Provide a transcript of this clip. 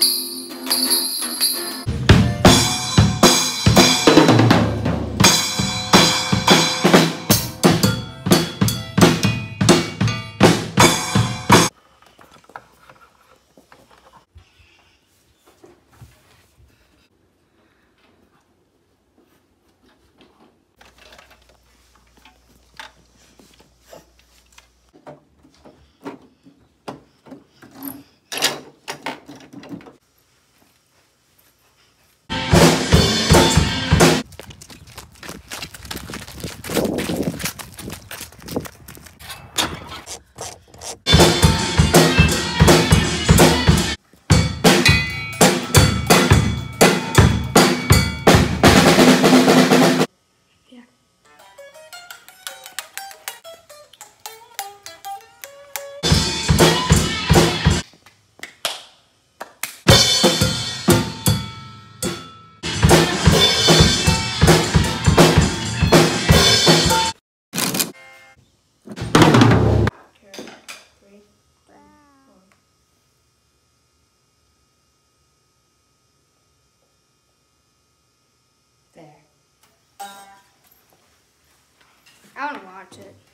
Yeah. I want to watch it.